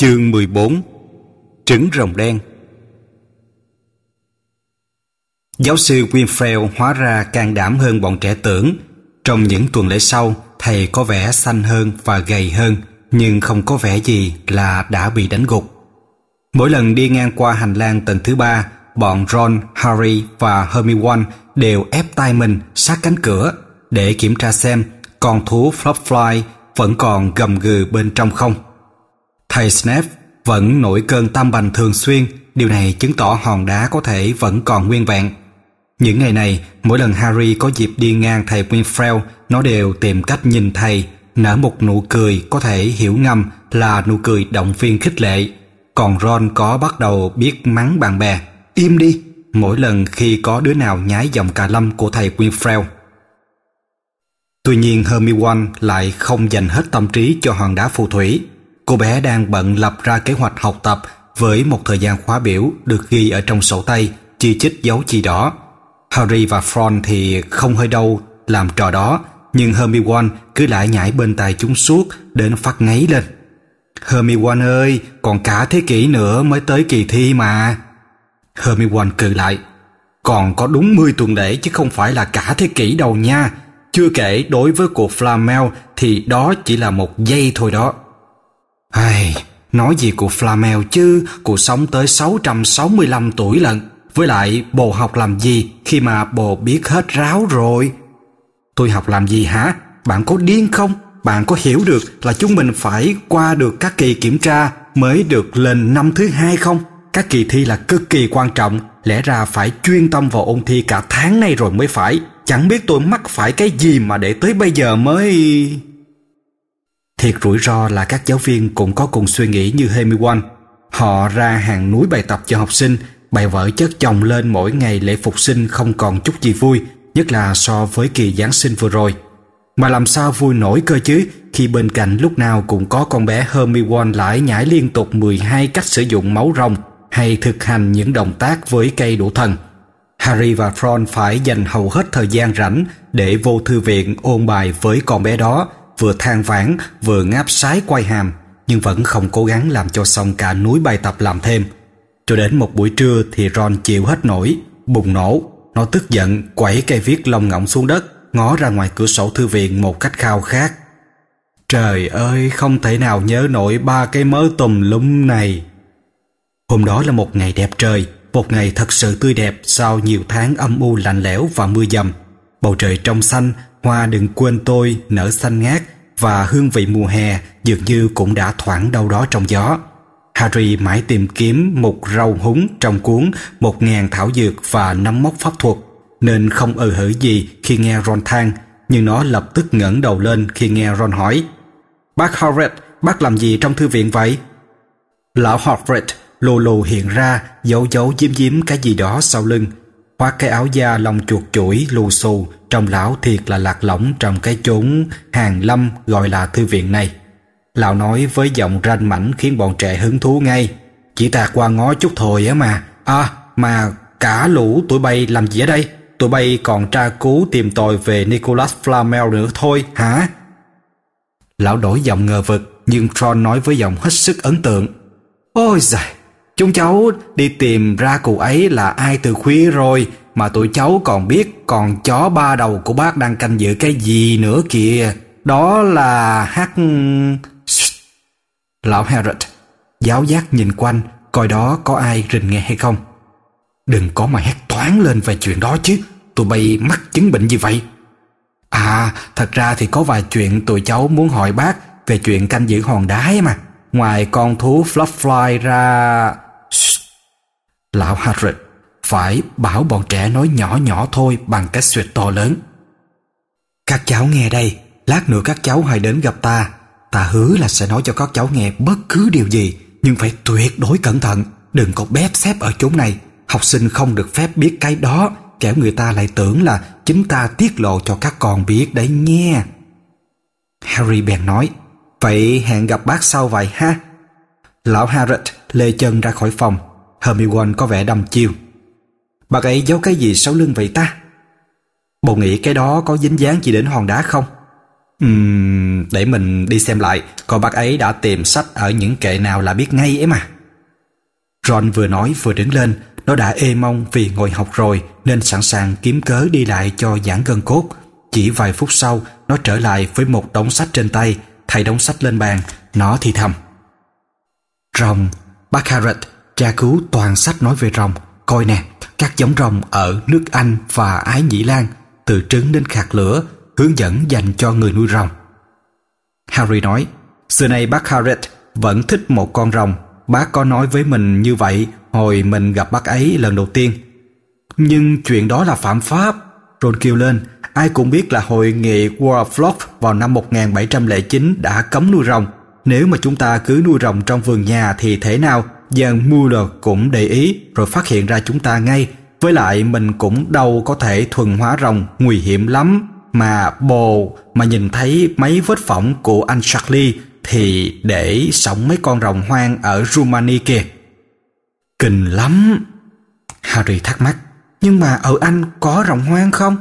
Chương 14 Trứng rồng đen Giáo sư Winfield hóa ra can đảm hơn bọn trẻ tưởng. Trong những tuần lễ sau, thầy có vẻ xanh hơn và gầy hơn, nhưng không có vẻ gì là đã bị đánh gục. Mỗi lần đi ngang qua hành lang tầng thứ ba, bọn Ron, Harry và Hermione đều ép tay mình sát cánh cửa để kiểm tra xem con thú Flopfly vẫn còn gầm gừ bên trong không. Thầy Snape vẫn nổi cơn tam bành thường xuyên, điều này chứng tỏ hòn đá có thể vẫn còn nguyên vẹn. Những ngày này, mỗi lần Harry có dịp đi ngang thầy Winfrey, nó đều tìm cách nhìn thầy, nở một nụ cười có thể hiểu ngầm là nụ cười động viên khích lệ. Còn Ron có bắt đầu biết mắng bạn bè, im đi, mỗi lần khi có đứa nào nhái dòng cà lâm của thầy Winfrey. Tuy nhiên Hermione lại không dành hết tâm trí cho hòn đá phù thủy. Cô bé đang bận lập ra kế hoạch học tập với một thời gian khóa biểu được ghi ở trong sổ tay, chi chích dấu chi đỏ. Harry và Ron thì không hơi đâu làm trò đó, nhưng Hermione cứ lại nhảy bên tai chúng suốt đến phát ngáy lên. Hermione ơi, còn cả thế kỷ nữa mới tới kỳ thi mà. Hermione cười lại. Còn có đúng 10 tuần lễ chứ không phải là cả thế kỷ đâu nha. Chưa kể đối với cuộc Flamel thì đó chỉ là một giây thôi đó. Ai, nói gì của Flamel chứ, Cụ sống tới 665 tuổi lận. Với lại bồ học làm gì khi mà bồ biết hết ráo rồi? Tôi học làm gì hả? Bạn có điên không? Bạn có hiểu được là chúng mình phải qua được các kỳ kiểm tra mới được lên năm thứ hai không? Các kỳ thi là cực kỳ quan trọng, lẽ ra phải chuyên tâm vào ôn thi cả tháng nay rồi mới phải. Chẳng biết tôi mắc phải cái gì mà để tới bây giờ mới... Thiệt rủi ro là các giáo viên cũng có cùng suy nghĩ như Hermione. Họ ra hàng núi bài tập cho học sinh, bài vở chất chồng lên mỗi ngày lễ phục sinh không còn chút gì vui, nhất là so với kỳ Giáng sinh vừa rồi. Mà làm sao vui nổi cơ chứ khi bên cạnh lúc nào cũng có con bé Hermione lại nhảy liên tục 12 cách sử dụng máu rồng hay thực hành những động tác với cây đủ thần. Harry và Ron phải dành hầu hết thời gian rảnh để vô thư viện ôn bài với con bé đó, vừa than vãn vừa ngáp sái quay hàm, nhưng vẫn không cố gắng làm cho xong cả núi bài tập làm thêm. Cho đến một buổi trưa thì Ron chịu hết nổi, bùng nổ. Nó tức giận quẩy cây viết lông ngỗng xuống đất, ngó ra ngoài cửa sổ thư viện một cách khao khát. Trời ơi, không thể nào nhớ nổi ba cái mớ tùm lum này. Hôm đó là một ngày đẹp trời, một ngày thật sự tươi đẹp sau nhiều tháng âm u lạnh lẽo và mưa dầm. Bầu trời trong xanh, hoa đừng quên tôi nở xanh ngát và hương vị mùa hè dường như cũng đã thoảng đâu đó trong gió. Harry mãi tìm kiếm một rau húng trong cuốn một ngàn thảo dược và nắm móc pháp thuật, nên không ừ hử gì khi nghe Ron than, nhưng nó lập tức ngẩng đầu lên khi nghe Ron hỏi. Bác Hagrid, bác làm gì trong thư viện vậy? Lão Hagrid lù lù hiện ra, giấu giấu diếm diếm cái gì đó sau lưng. Khoác cái áo da lông chuột chuỗi lù xù, trong lão thiệt là lạc lõng trong cái chốn hàng lâm gọi là thư viện này. Lão nói với giọng ranh mảnh khiến bọn trẻ hứng thú ngay. Chỉ ta qua ngó chút thôi á mà. À, mà cả lũ tụi bay làm gì ở đây? Tụi bay còn tra cứu tìm tòi về Nicholas Flamel nữa thôi, hả? Lão đổi giọng ngờ vực, nhưng Tron nói với giọng hết sức ấn tượng. Ôi giời, chúng cháu đi tìm ra cụ ấy là ai từ khuya rồi, mà tụi cháu còn biết còn chó ba đầu của bác đang canh giữ cái gì nữa kìa. Đó là hát... Lão Herod giáo giác nhìn quanh coi đó có ai rình nghe hay không. Đừng có mà hét toán lên về chuyện đó chứ, tụi bay mắc chứng bệnh gì vậy? À, thật ra thì có vài chuyện tụi cháu muốn hỏi bác về chuyện canh giữ hòn đá ấy mà. Ngoài con thú Fluffly ra... Lão Harrod phải bảo bọn trẻ nói nhỏ nhỏ thôi bằng cách suyệt to lớn. Các cháu nghe đây, lát nữa các cháu hãy đến gặp ta. Ta hứa là sẽ nói cho các cháu nghe bất cứ điều gì Nhưng phải tuyệt đối cẩn thận Đừng có bép xếp ở chỗ này. Học sinh không được phép biết cái đó Kẻo người ta lại tưởng là Chính ta tiết lộ cho các con biết đấy nghe Harry bèn nói Vậy hẹn gặp bác sau vậy ha. Lão Harry lê chân ra khỏi phòng Hermione có vẻ đăm chiêu. Bác ấy giấu cái gì sau lưng vậy ta? Bộ nghĩ cái đó có dính dáng gì đến hòn đá không? Uhm, để mình đi xem lại Coi bác ấy đã tìm sách ở những kệ nào là biết ngay ấy mà. Ron vừa nói vừa đứng lên Nó đã ê mong vì ngồi học rồi Nên sẵn sàng kiếm cớ đi lại cho giãn gân cốt. Chỉ vài phút sau Nó trở lại với một đống sách trên tay Thầy đống sách lên bàn Nó thì thầm. Rồng, bác Harrod Tra cứu toàn sách nói về rồng. Coi nè, các giống rồng ở nước Anh và Ái Nhĩ Lan Từ trứng đến khạc lửa Hướng dẫn dành cho người nuôi rồng. Harry nói Xưa nay bác Harriet vẫn thích một con rồng. Bác có nói với mình như vậy Hồi mình gặp bác ấy lần đầu tiên. Nhưng chuyện đó là phạm pháp. Ron kêu lên Ai cũng biết là hội nghị World vào năm 1709 đã cấm nuôi rồng. Nếu mà chúng ta cứ nuôi rồng trong vườn nhà thì thế nào? Giang Muller cũng để ý, rồi phát hiện ra chúng ta ngay Với lại mình cũng đâu có thể thuần hóa rồng, nguy hiểm lắm mà bồ, mà nhìn thấy mấy vết phỏng của anh Charlie thì để sống mấy con rồng hoang ở Rumani kìa. Kinh lắm. Harry thắc mắc. Nhưng mà ở Anh có rồng hoang không?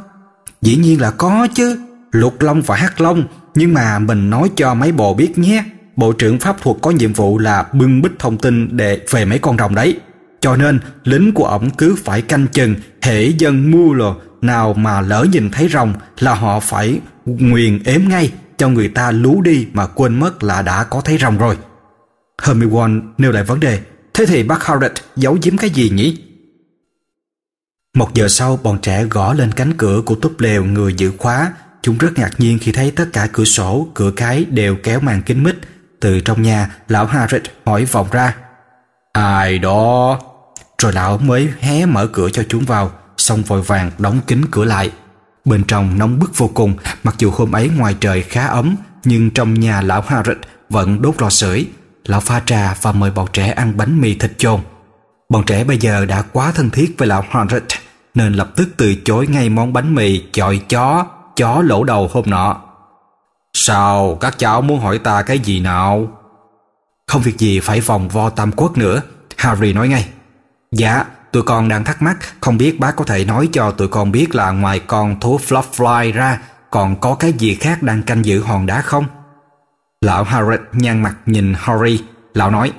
Dĩ nhiên là có chứ. Lục Long và Hắc Long. Nhưng mà mình nói cho mấy bồ biết nhé. Bộ trưởng pháp thuật có nhiệm vụ là bưng bích thông tin để về mấy con rồng đấy. Cho nên lính của ổng cứ phải canh chừng hệ dân mua lò nào mà lỡ nhìn thấy rồng là họ phải nguyền ếm ngay cho người ta lú đi mà quên mất là đã có thấy rồng rồi. Hermione nêu lại vấn đề, thế thì bác Harriet giấu giếm cái gì nhỉ? Một giờ sau bọn trẻ gõ lên cánh cửa của túp lều người giữ khóa. Chúng rất ngạc nhiên khi thấy tất cả cửa sổ, cửa cái đều kéo màn kính mít. Từ trong nhà, lão Harry hỏi vòng ra. Ai đó? Rồi lão mới hé mở cửa cho chúng vào xong vội vàng đóng kín cửa lại. Bên trong nóng bức vô cùng, mặc dù hôm ấy ngoài trời khá ấm, nhưng trong nhà lão Harrod vẫn đốt lò sưởi. Lão pha trà và mời bọn trẻ ăn bánh mì thịt chôn. Bọn trẻ bây giờ đã quá thân thiết với lão Harrod, nên lập tức từ chối ngay món bánh mì chọi chó, chó lỗ đầu hôm nọ. Sao, các cháu muốn hỏi ta cái gì nào? Không việc gì phải vòng vo tam quốc nữa, Harry nói ngay. Dạ, Tụi con đang thắc mắc không biết bác có thể nói cho tụi con biết là ngoài con thú Fluffly ra còn có cái gì khác đang canh giữ hòn đá không? Lão Harry nhăn mặt nhìn Harry, lão nói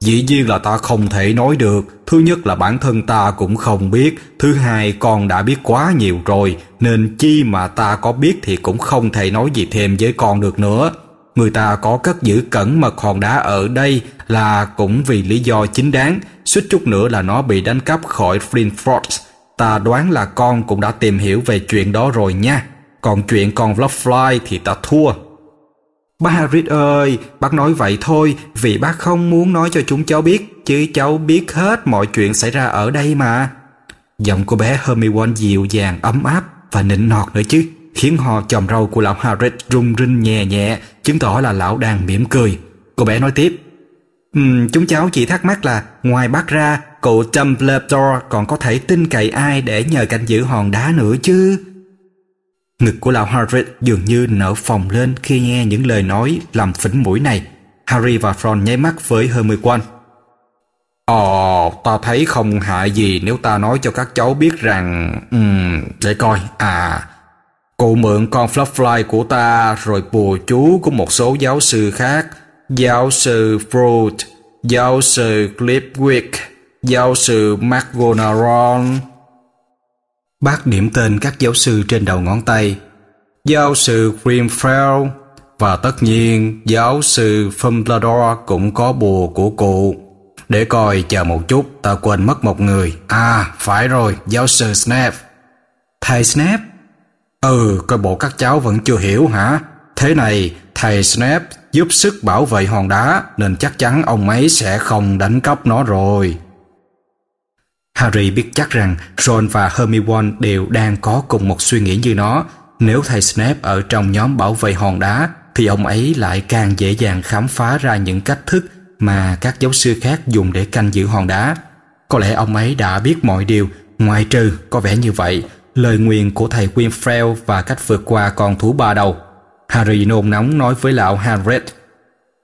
Dĩ nhiên là ta không thể nói được Thứ nhất là bản thân ta cũng không biết Thứ hai con đã biết quá nhiều rồi Nên chi mà ta có biết thì cũng không thể nói gì thêm với con được nữa Người ta có cất giữ cẩn mật hòn đá ở đây là cũng vì lý do chính đáng, suýt chút nữa là nó bị đánh cắp khỏi Flintford. Ta đoán là con cũng đã tìm hiểu về chuyện đó rồi nha. Còn chuyện con Bluffly thì ta thua. Bà Harriet ơi, bác nói vậy thôi vì bác không muốn nói cho chúng cháu biết, chứ cháu biết hết mọi chuyện xảy ra ở đây mà. Giọng của bé Hermione dịu dàng, ấm áp và nịnh nọt nữa chứ khiến họ chòm râu của lão Harriet rung rinh nhẹ nhẹ, chứng tỏ là lão đang mỉm cười. Cô bé nói tiếp, um, chúng cháu chỉ thắc mắc là ngoài bác ra, cậu Dumbledore còn có thể tin cậy ai để nhờ canh giữ hòn đá nữa chứ? Ngực của lão Harry dường như nở phồng lên khi nghe những lời nói làm phỉnh mũi này. Harry và Ron nháy mắt với Hermione. Ồ, ta thấy không hại gì nếu ta nói cho các cháu biết rằng... Um, để coi, à, Cụ mượn con Fluffly của ta rồi bùa chú của một số giáo sư khác. Giáo sư Fruit, giáo sư Clipwick, giáo sư McGonagall. Bác điểm tên các giáo sư trên đầu ngón tay. Giáo sư Grimfell và tất nhiên giáo sư Fumblador cũng có bùa của cụ. Để coi chờ một chút ta quên mất một người. À phải rồi giáo sư Snape. Thầy Snape Ừ, coi bộ các cháu vẫn chưa hiểu hả? Thế này, thầy Snape giúp sức bảo vệ hòn đá nên chắc chắn ông ấy sẽ không đánh cắp nó rồi. Harry biết chắc rằng Ron và Hermione đều đang có cùng một suy nghĩ như nó. Nếu thầy Snape ở trong nhóm bảo vệ hòn đá thì ông ấy lại càng dễ dàng khám phá ra những cách thức mà các giáo sư khác dùng để canh giữ hòn đá. Có lẽ ông ấy đã biết mọi điều, ngoài trừ có vẻ như vậy lời nguyền của thầy Winfrey và cách vượt qua con thú ba đầu. Harry nôn nóng nói với lão Hagrid.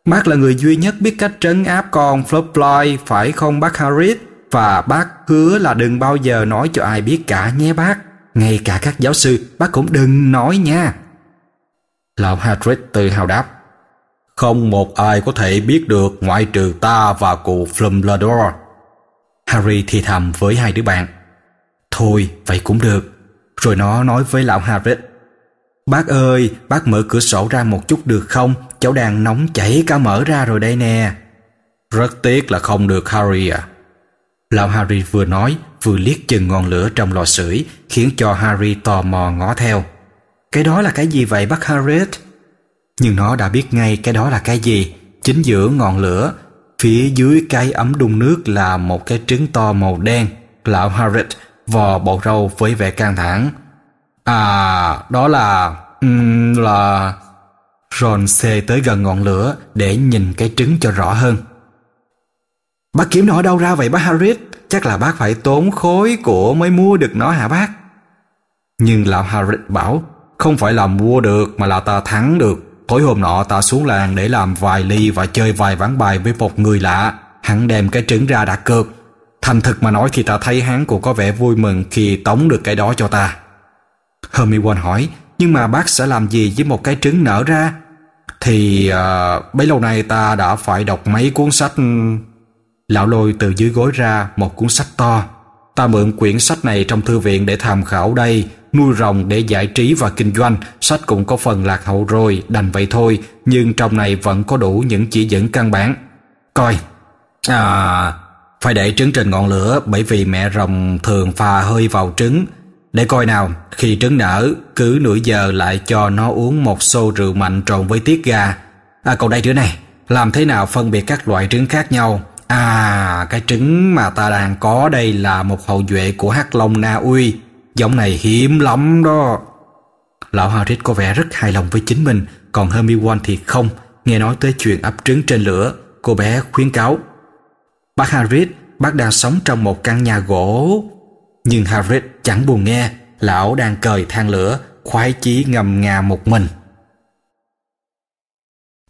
Bác là người duy nhất biết cách trấn áp con Flopfly, phải không bác Harry? Và bác hứa là đừng bao giờ nói cho ai biết cả nhé bác. Ngay cả các giáo sư, bác cũng đừng nói nha. Lão Hadrid tự hào đáp. Không một ai có thể biết được ngoại trừ ta và cụ Flumbledore. Harry thì thầm với hai đứa bạn. Thôi, vậy cũng được. Rồi nó nói với lão Hadrid. Bác ơi, bác mở cửa sổ ra một chút được không? Cháu đang nóng chảy cả mở ra rồi đây nè. Rất tiếc là không được Harry à. Lão Harry vừa nói vừa liếc chừng ngọn lửa trong lò sưởi khiến cho Harry tò mò ngó theo. Cái đó là cái gì vậy bác Harry? Nhưng nó đã biết ngay cái đó là cái gì. Chính giữa ngọn lửa, phía dưới cái ấm đun nước là một cái trứng to màu đen. Lão Harry vò bộ râu với vẻ căng thẳng. À, đó là... Um, là... Ron xê tới gần ngọn lửa để nhìn cái trứng cho rõ hơn. Bác kiếm nó ở đâu ra vậy bác Harris? Chắc là bác phải tốn khối của mới mua được nó hả bác? Nhưng lão Harris bảo không phải là mua được mà là ta thắng được. Tối hôm nọ ta xuống làng để làm vài ly và chơi vài ván bài với một người lạ. Hắn đem cái trứng ra đặt cược. Thành thực mà nói thì ta thấy hắn cũng có vẻ vui mừng khi tống được cái đó cho ta. Hermione hỏi, nhưng mà bác sẽ làm gì với một cái trứng nở ra? Thì uh, bấy lâu nay ta đã phải đọc mấy cuốn sách Lão lôi từ dưới gối ra một cuốn sách to. Ta mượn quyển sách này trong thư viện để tham khảo đây. Nuôi rồng để giải trí và kinh doanh. Sách cũng có phần lạc hậu rồi, đành vậy thôi. Nhưng trong này vẫn có đủ những chỉ dẫn căn bản. Coi. À, phải để trứng trên ngọn lửa bởi vì mẹ rồng thường pha hơi vào trứng. Để coi nào, khi trứng nở, cứ nửa giờ lại cho nó uống một xô rượu mạnh trộn với tiết gà. À còn đây nữa này, làm thế nào phân biệt các loại trứng khác nhau? À, cái trứng mà ta đang có đây là một hậu duệ của hắc long Na Uy. Giống này hiếm lắm đó. Lão Harris có vẻ rất hài lòng với chính mình, còn Hermione thì không. Nghe nói tới chuyện ấp trứng trên lửa, cô bé khuyến cáo. Bác Harris, bác đang sống trong một căn nhà gỗ. Nhưng Harris chẳng buồn nghe, lão đang cời than lửa, khoái chí ngầm ngà một mình.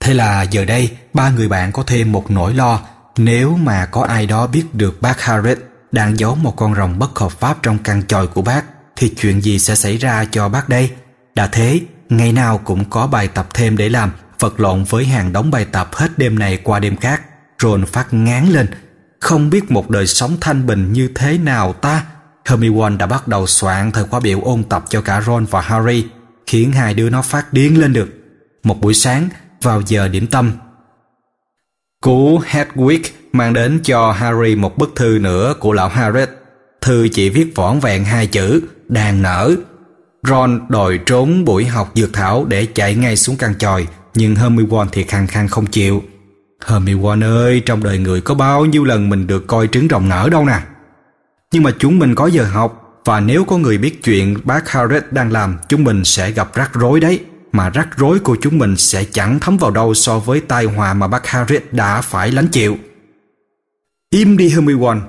Thế là giờ đây, ba người bạn có thêm một nỗi lo nếu mà có ai đó biết được bác Harris đang giấu một con rồng bất hợp pháp trong căn chòi của bác thì chuyện gì sẽ xảy ra cho bác đây? Đã thế, ngày nào cũng có bài tập thêm để làm, vật lộn với hàng đống bài tập hết đêm này qua đêm khác. Ron phát ngán lên, không biết một đời sống thanh bình như thế nào ta. Hermione đã bắt đầu soạn thời khóa biểu ôn tập cho cả Ron và Harry, khiến hai đứa nó phát điên lên được. Một buổi sáng, vào giờ điểm tâm, Cú Hedwig mang đến cho Harry một bức thư nữa của lão Harris. Thư chỉ viết vỏn vẹn hai chữ, đàn nở. Ron đòi trốn buổi học dược thảo để chạy ngay xuống căn tròi, nhưng Hermione thì khăng khăng không chịu. Hermione ơi, trong đời người có bao nhiêu lần mình được coi trứng rồng nở đâu nè. Nhưng mà chúng mình có giờ học, và nếu có người biết chuyện bác Harris đang làm, chúng mình sẽ gặp rắc rối đấy mà rắc rối của chúng mình sẽ chẳng thấm vào đâu so với tai họa mà bác Harry đã phải lánh chịu. Im đi Hermione!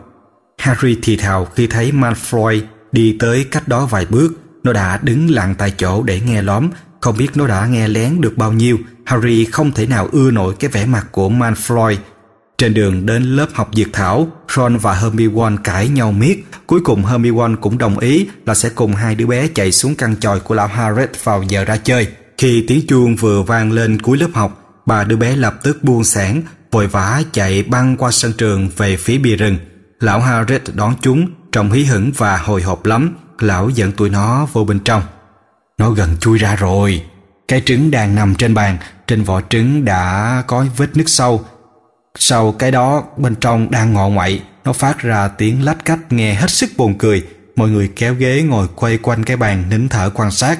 Harry thì thào khi thấy Malfoy đi tới cách đó vài bước. Nó đã đứng lặng tại chỗ để nghe lóm, không biết nó đã nghe lén được bao nhiêu. Harry không thể nào ưa nổi cái vẻ mặt của Malfoy. Trên đường đến lớp học dược thảo, Ron và Hermione cãi nhau miết. Cuối cùng Hermione cũng đồng ý là sẽ cùng hai đứa bé chạy xuống căn tròi của lão Harry vào giờ ra chơi. Khi tiếng chuông vừa vang lên cuối lớp học, bà đứa bé lập tức buông sản, vội vã chạy băng qua sân trường về phía bìa rừng. Lão Harris đón chúng, trông hí hửng và hồi hộp lắm. Lão dẫn tụi nó vô bên trong. Nó gần chui ra rồi. Cái trứng đang nằm trên bàn, trên vỏ trứng đã có vết nứt sâu. Sau cái đó, bên trong đang ngọ ngoại, nó phát ra tiếng lách cách nghe hết sức buồn cười. Mọi người kéo ghế ngồi quay quanh cái bàn nín thở quan sát.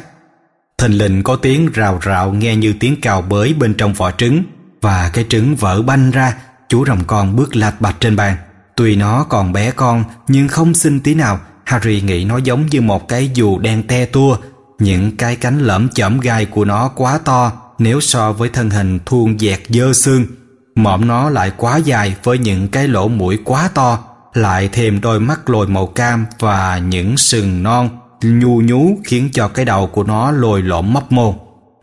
Thình lình có tiếng rào rào nghe như tiếng cào bới bên trong vỏ trứng và cái trứng vỡ banh ra, chú rồng con bước lạch bạch trên bàn. Tuy nó còn bé con nhưng không xinh tí nào, Harry nghĩ nó giống như một cái dù đen te tua. Những cái cánh lõm chởm gai của nó quá to nếu so với thân hình thuôn dẹt dơ xương. Mõm nó lại quá dài với những cái lỗ mũi quá to, lại thêm đôi mắt lồi màu cam và những sừng non nhu nhú khiến cho cái đầu của nó lồi lõm mấp mô.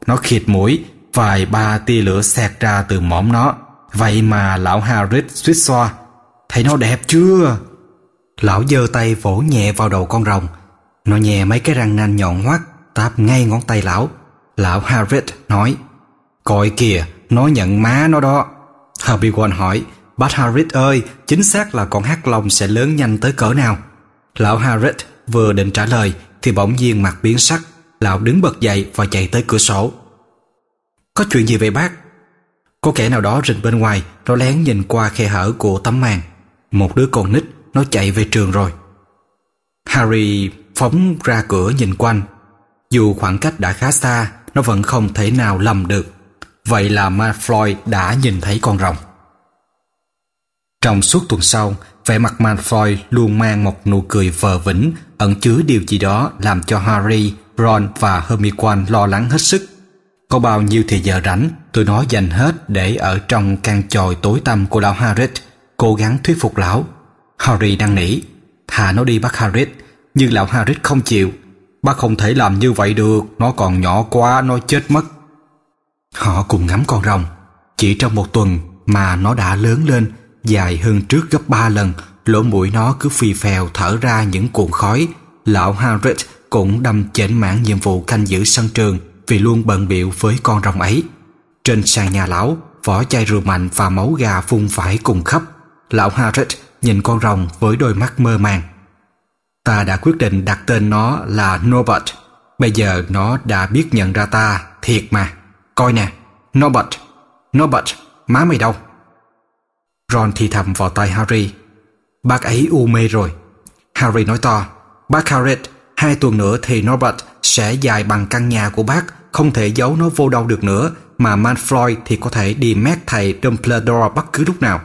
Nó khịt mũi, vài ba tia lửa xẹt ra từ mõm nó. Vậy mà lão Harris suýt xoa. Thấy nó đẹp chưa? Lão giơ tay vỗ nhẹ vào đầu con rồng. Nó nhè mấy cái răng nanh nhọn hoắt, táp ngay ngón tay lão. Lão Harris nói Coi kìa, nó nhận má nó đó Hermione hỏi Bác Harris ơi, chính xác là con hắc long sẽ lớn nhanh tới cỡ nào? Lão Harris vừa định trả lời thì bỗng nhiên mặt biến sắc. Lão đứng bật dậy và chạy tới cửa sổ. Có chuyện gì vậy bác? Có kẻ nào đó rình bên ngoài, nó lén nhìn qua khe hở của tấm màn. Một đứa con nít, nó chạy về trường rồi. Harry phóng ra cửa nhìn quanh. Dù khoảng cách đã khá xa, nó vẫn không thể nào lầm được. Vậy là Malfoy đã nhìn thấy con rồng. Trong suốt tuần sau, vẻ mặt Malfoy luôn mang một nụ cười vờ vĩnh, ẩn chứa điều gì đó làm cho Harry, Ron và Hermione lo lắng hết sức. Có bao nhiêu thì giờ rảnh, tụi nó dành hết để ở trong căn tròi tối tăm của lão Harris, cố gắng thuyết phục lão. Harry đang nỉ, thả nó đi bắt Harris, nhưng lão Harris không chịu. Bác không thể làm như vậy được, nó còn nhỏ quá, nó chết mất. Họ cùng ngắm con rồng. Chỉ trong một tuần mà nó đã lớn lên, dài hơn trước gấp ba lần, lỗ mũi nó cứ phì phèo thở ra những cuộn khói. Lão Harrit cũng đâm chểnh mãn nhiệm vụ canh giữ sân trường vì luôn bận biệu với con rồng ấy. Trên sàn nhà lão, vỏ chai rượu mạnh và máu gà phun phải cùng khắp. Lão Harrit nhìn con rồng với đôi mắt mơ màng. Ta đã quyết định đặt tên nó là Norbert. Bây giờ nó đã biết nhận ra ta, thiệt mà. Coi nè, Norbert, Norbert, má mày đâu? Ron thì thầm vào tai Harry. Bác ấy u mê rồi. Harry nói to, bác Harriet, hai tuần nữa thì Norbert sẽ dài bằng căn nhà của bác, không thể giấu nó vô đâu được nữa, mà Manfroy thì có thể đi mét thầy Dumbledore bất cứ lúc nào.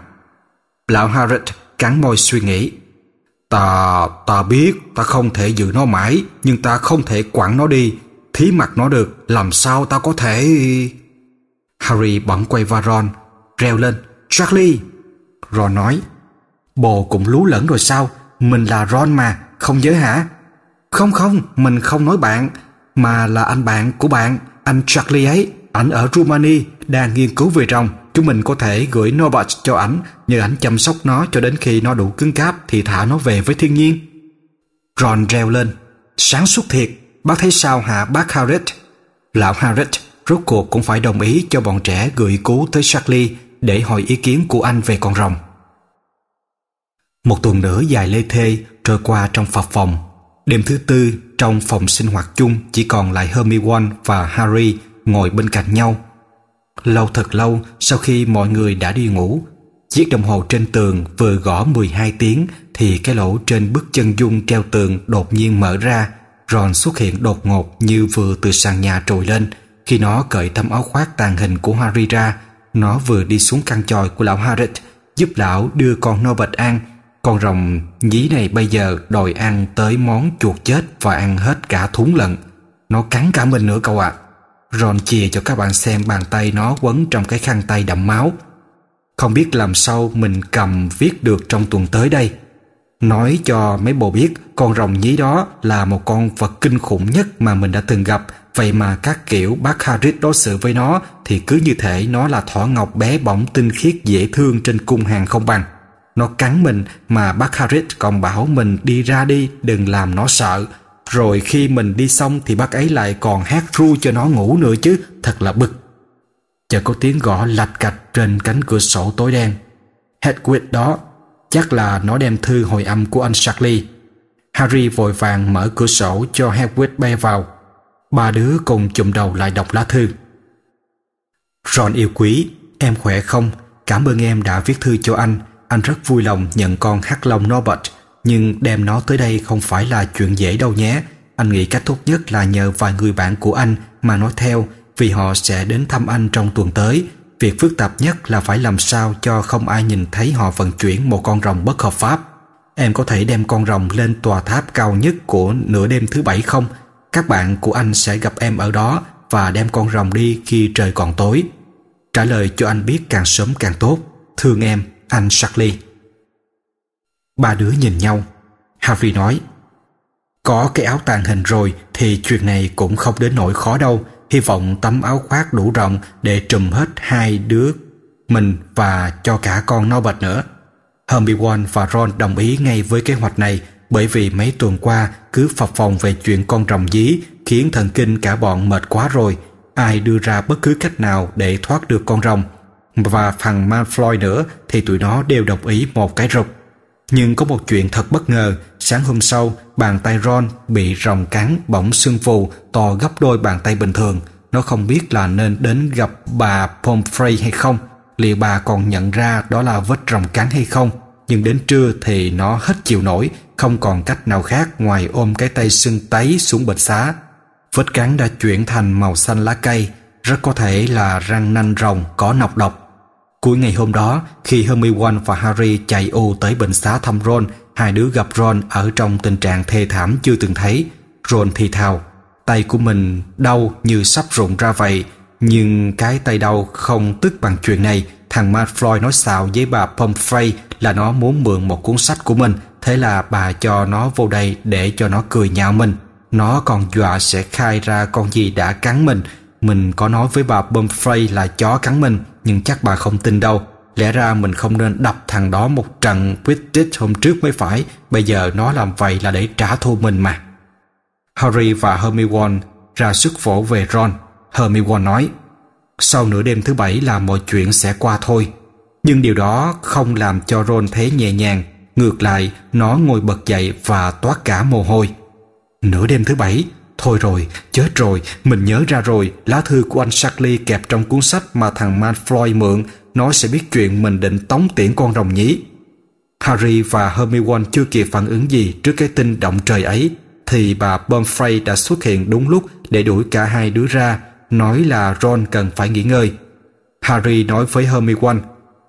Lão Harriet cắn môi suy nghĩ. Ta, ta biết, ta không thể giữ nó mãi, nhưng ta không thể quẳng nó đi. Thí mặt nó được, làm sao ta có thể... Harry bỗng quay vào Ron, reo lên. Charlie! Ron nói. Bồ cũng lú lẫn rồi sao? Mình là Ron mà, không giới hả? Không không, mình không nói bạn, mà là anh bạn của bạn, anh Charlie ấy. Ảnh ở Rumani đang nghiên cứu về rồng. Chúng mình có thể gửi Norbert cho ảnh, nhờ ảnh chăm sóc nó cho đến khi nó đủ cứng cáp thì thả nó về với thiên nhiên. Ron reo lên. Sáng suốt thiệt, bác thấy sao hả bác Harriet? Lão Harriet rốt cuộc cũng phải đồng ý cho bọn trẻ gửi cứu tới Charlie để hỏi ý kiến của anh về con rồng. Một tuần nữa dài lê thê trôi qua trong phật phòng. Đêm thứ tư, trong phòng sinh hoạt chung chỉ còn lại Hermione và Harry ngồi bên cạnh nhau. Lâu thật lâu sau khi mọi người đã đi ngủ, chiếc đồng hồ trên tường vừa gõ 12 tiếng thì cái lỗ trên bức chân dung treo tường đột nhiên mở ra. Ron xuất hiện đột ngột như vừa từ sàn nhà trồi lên. Khi nó cởi tấm áo khoác tàn hình của Harry ra, nó vừa đi xuống căn chòi của lão Harrit giúp lão đưa con Norbert ăn con rồng nhí này bây giờ đòi ăn tới món chuột chết và ăn hết cả thúng lận. Nó cắn cả mình nữa cậu ạ. À. Ron chìa cho các bạn xem bàn tay nó quấn trong cái khăn tay đậm máu. Không biết làm sao mình cầm viết được trong tuần tới đây. Nói cho mấy bồ biết con rồng nhí đó là một con vật kinh khủng nhất mà mình đã từng gặp Vậy mà các kiểu bác Harris đối xử với nó thì cứ như thể nó là thỏ ngọc bé bỏng tinh khiết dễ thương trên cung hàng không bằng. Nó cắn mình mà bác Harris còn bảo mình đi ra đi, đừng làm nó sợ. Rồi khi mình đi xong thì bác ấy lại còn hát ru cho nó ngủ nữa chứ, thật là bực. Chợt có tiếng gõ lạch cạch trên cánh cửa sổ tối đen. Hedwig đó, chắc là nó đem thư hồi âm của anh Charlie. Harry vội vàng mở cửa sổ cho Hedwig bay vào. Ba đứa cùng chụm đầu lại đọc lá thư. Ron yêu quý, em khỏe không? Cảm ơn em đã viết thư cho anh anh rất vui lòng nhận con hắc long Norbert, nhưng đem nó tới đây không phải là chuyện dễ đâu nhé. Anh nghĩ cách tốt nhất là nhờ vài người bạn của anh mà nói theo vì họ sẽ đến thăm anh trong tuần tới. Việc phức tạp nhất là phải làm sao cho không ai nhìn thấy họ vận chuyển một con rồng bất hợp pháp. Em có thể đem con rồng lên tòa tháp cao nhất của nửa đêm thứ bảy không? Các bạn của anh sẽ gặp em ở đó và đem con rồng đi khi trời còn tối. Trả lời cho anh biết càng sớm càng tốt. Thương em, anh Charlie. Ba đứa nhìn nhau. Harry nói, có cái áo tàng hình rồi thì chuyện này cũng không đến nỗi khó đâu. Hy vọng tấm áo khoác đủ rộng để trùm hết hai đứa mình và cho cả con Norbert nữa. Hermione và Ron đồng ý ngay với kế hoạch này, bởi vì mấy tuần qua cứ phập phòng về chuyện con rồng dí khiến thần kinh cả bọn mệt quá rồi. ai đưa ra bất cứ cách nào để thoát được con rồng. Và thằng Malfoy nữa thì tụi nó đều đồng ý một cái rụp. Nhưng có một chuyện thật bất ngờ, sáng hôm sau, bàn tay Ron bị rồng cắn bỗng xương phù to gấp đôi bàn tay bình thường. Nó không biết là nên đến gặp bà Pomfrey hay không, liệu bà còn nhận ra đó là vết rồng cắn hay không. Nhưng đến trưa thì nó hết chịu nổi, không còn cách nào khác ngoài ôm cái tay sưng tấy xuống bệnh xá. Vết cắn đã chuyển thành màu xanh lá cây, rất có thể là răng nanh rồng có nọc độc. Cuối ngày hôm đó, khi Hermione và Harry chạy ô tới bệnh xá thăm Ron, hai đứa gặp Ron ở trong tình trạng thê thảm chưa từng thấy. Ron thì thào, tay của mình đau như sắp rụng ra vậy, nhưng cái tay đau không tức bằng chuyện này. Thằng Malfoy nói xạo với bà Pomfrey là nó muốn mượn một cuốn sách của mình, thế là bà cho nó vô đây để cho nó cười nhạo mình. Nó còn dọa sẽ khai ra con gì đã cắn mình. Mình có nói với bà Bumfrey là chó cắn mình, nhưng chắc bà không tin đâu. Lẽ ra mình không nên đập thằng đó một trận Quidditch hôm trước mới phải, bây giờ nó làm vậy là để trả thù mình mà. Harry và Hermione ra sức vỗ về Ron. Hermione nói, sau nửa đêm thứ bảy là mọi chuyện sẽ qua thôi. Nhưng điều đó không làm cho Ron thấy nhẹ nhàng, ngược lại nó ngồi bật dậy và toát cả mồ hôi. Nửa đêm thứ bảy, Thôi rồi, chết rồi, mình nhớ ra rồi, lá thư của anh Shackley kẹp trong cuốn sách mà thằng Manfroy mượn, nó sẽ biết chuyện mình định tống tiễn con rồng nhí. Harry và Hermione chưa kịp phản ứng gì trước cái tin động trời ấy, thì bà Pomfrey đã xuất hiện đúng lúc để đuổi cả hai đứa ra, nói là Ron cần phải nghỉ ngơi. Harry nói với Hermione,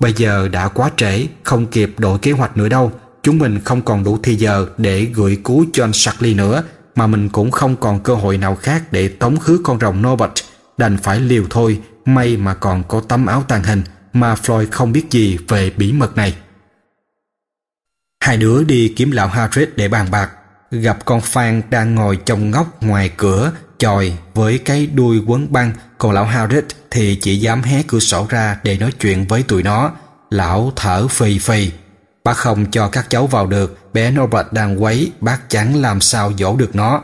bây giờ đã quá trễ, không kịp đổi kế hoạch nữa đâu, chúng mình không còn đủ thì giờ để gửi cứu cho anh Shackley nữa, mà mình cũng không còn cơ hội nào khác để tống khứ con rồng Norbert, đành phải liều thôi, may mà còn có tấm áo tàng hình mà Floyd không biết gì về bí mật này. Hai đứa đi kiếm lão Harris để bàn bạc, gặp con Phan đang ngồi trong ngóc ngoài cửa chòi với cái đuôi quấn băng, còn lão Harris thì chỉ dám hé cửa sổ ra để nói chuyện với tụi nó. Lão thở phì phì. Bác không cho các cháu vào được, bé Norbert đang quấy, bác chẳng làm sao dỗ được nó.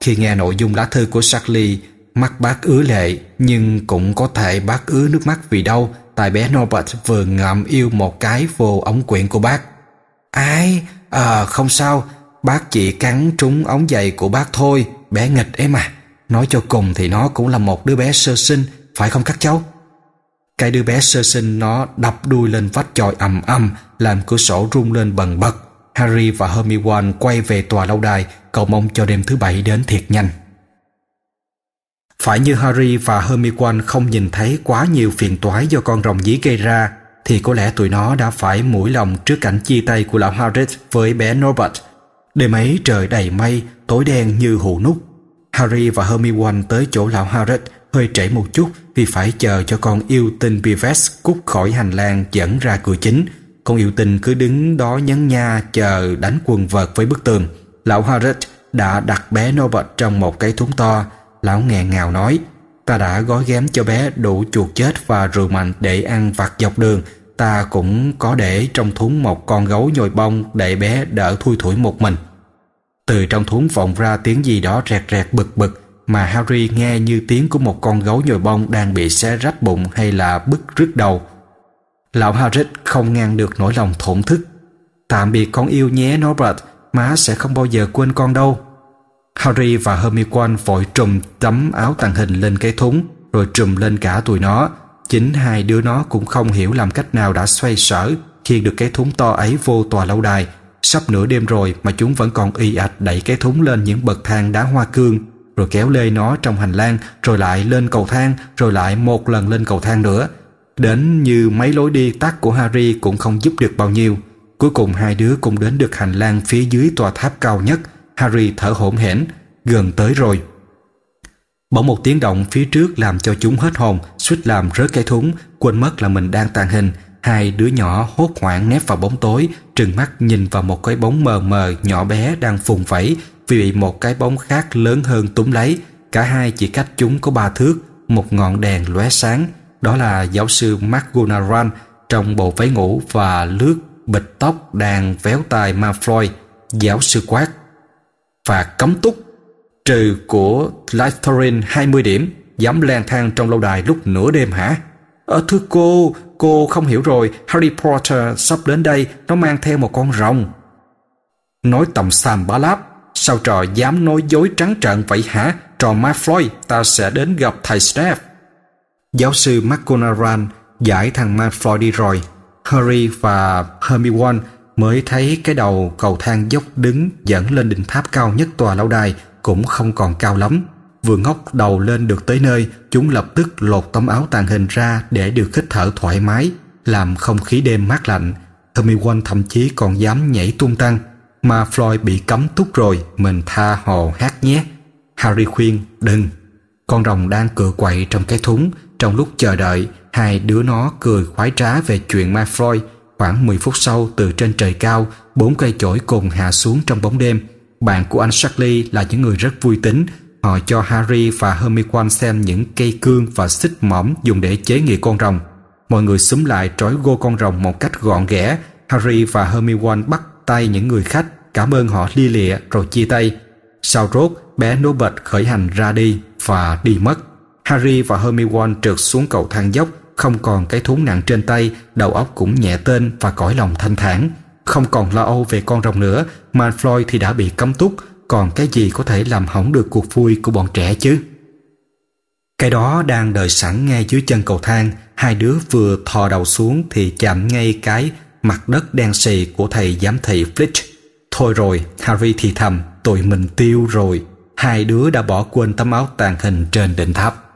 Khi nghe nội dung lá thư của Charlie, mắt bác ứa lệ, nhưng cũng có thể bác ứa nước mắt vì đâu, tại bé Norbert vừa ngậm yêu một cái vô ống quyển của bác. Ai? Ờ, à, không sao, bác chỉ cắn trúng ống giày của bác thôi, bé nghịch ấy mà. Nói cho cùng thì nó cũng là một đứa bé sơ sinh, phải không các cháu? Cái đứa bé sơ sinh nó đập đuôi lên vách chòi ầm ầm, làm cửa sổ rung lên bần bật. Harry và Hermione quay về tòa lâu đài, cầu mong cho đêm thứ bảy đến thiệt nhanh. Phải như Harry và Hermione không nhìn thấy quá nhiều phiền toái do con rồng dí gây ra, thì có lẽ tụi nó đã phải mũi lòng trước cảnh chia tay của lão Harry với bé Norbert. Đêm ấy trời đầy mây, tối đen như hũ nút. Harry và Hermione tới chỗ lão Harry hơi trễ một chút vì phải chờ cho con yêu tinh Beavis cút khỏi hành lang dẫn ra cửa chính con yêu tình cứ đứng đó nhấn nha chờ đánh quần vợt với bức tường. Lão Harrit đã đặt bé Norbert trong một cái thúng to. Lão nghẹn ngào nói, ta đã gói ghém cho bé đủ chuột chết và rượu mạnh để ăn vặt dọc đường. Ta cũng có để trong thúng một con gấu nhồi bông để bé đỡ thui thủi một mình. Từ trong thúng vọng ra tiếng gì đó rẹt rẹt bực bực mà Harry nghe như tiếng của một con gấu nhồi bông đang bị xé rách bụng hay là bứt rứt đầu. Lão Harris không ngăn được nỗi lòng thổn thức. Tạm biệt con yêu nhé Norbert, má sẽ không bao giờ quên con đâu. Harry và Hermione vội trùm tấm áo tàng hình lên cái thúng, rồi trùm lên cả tụi nó. Chính hai đứa nó cũng không hiểu làm cách nào đã xoay sở khi được cái thúng to ấy vô tòa lâu đài. Sắp nửa đêm rồi mà chúng vẫn còn y ạch đẩy cái thúng lên những bậc thang đá hoa cương, rồi kéo lê nó trong hành lang, rồi lại lên cầu thang, rồi lại một lần lên cầu thang nữa, Đến như mấy lối đi tắt của Harry cũng không giúp được bao nhiêu. Cuối cùng hai đứa cũng đến được hành lang phía dưới tòa tháp cao nhất. Harry thở hổn hển, gần tới rồi. Bỗng một tiếng động phía trước làm cho chúng hết hồn, suýt làm rớt cái thúng, quên mất là mình đang tàn hình. Hai đứa nhỏ hốt hoảng nép vào bóng tối, trừng mắt nhìn vào một cái bóng mờ mờ nhỏ bé đang phùng vẫy vì bị một cái bóng khác lớn hơn túm lấy. Cả hai chỉ cách chúng có ba thước, một ngọn đèn lóe sáng, đó là giáo sư McGonaran trong bộ váy ngủ và lướt bịch tóc đang véo tai Malfoy, giáo sư quát. Và cấm túc, trừ của Slytherin 20 điểm, dám lang thang trong lâu đài lúc nửa đêm hả? Ờ thưa cô, cô không hiểu rồi, Harry Potter sắp đến đây, nó mang theo một con rồng. Nói tầm xàm bá láp, sao trò dám nói dối trắng trợn vậy hả? Trò Malfoy, ta sẽ đến gặp thầy Snape. Giáo sư McGonagall giải thằng Malfoy đi rồi. Harry và Hermione mới thấy cái đầu cầu thang dốc đứng dẫn lên đỉnh tháp cao nhất tòa lâu đài cũng không còn cao lắm. Vừa ngóc đầu lên được tới nơi, chúng lập tức lột tấm áo tàng hình ra để được hít thở thoải mái, làm không khí đêm mát lạnh. Hermione thậm chí còn dám nhảy tung tăng, mà Floyd bị cấm túc rồi, mình tha hồ hát nhé. Harry khuyên, đừng. Con rồng đang cựa quậy trong cái thúng, trong lúc chờ đợi, hai đứa nó cười khoái trá về chuyện ma Malfoy. Khoảng 10 phút sau, từ trên trời cao, bốn cây chổi cùng hạ xuống trong bóng đêm. Bạn của anh Charlie là những người rất vui tính. Họ cho Harry và Hermione xem những cây cương và xích mỏm dùng để chế nghị con rồng. Mọi người xúm lại trói gô con rồng một cách gọn ghẽ. Harry và Hermione bắt tay những người khách, cảm ơn họ lia lịa rồi chia tay. Sau rốt, bé nô khởi hành ra đi và đi mất. Harry và Hermione trượt xuống cầu thang dốc, không còn cái thúng nặng trên tay, đầu óc cũng nhẹ tên và cõi lòng thanh thản. Không còn lo âu về con rồng nữa, Malfoy thì đã bị cấm túc, còn cái gì có thể làm hỏng được cuộc vui của bọn trẻ chứ? Cái đó đang đợi sẵn ngay dưới chân cầu thang, hai đứa vừa thò đầu xuống thì chạm ngay cái mặt đất đen xì của thầy giám thị Flitch. Thôi rồi, Harry thì thầm, tụi mình tiêu rồi. Hai đứa đã bỏ quên tấm áo tàn hình trên đỉnh tháp.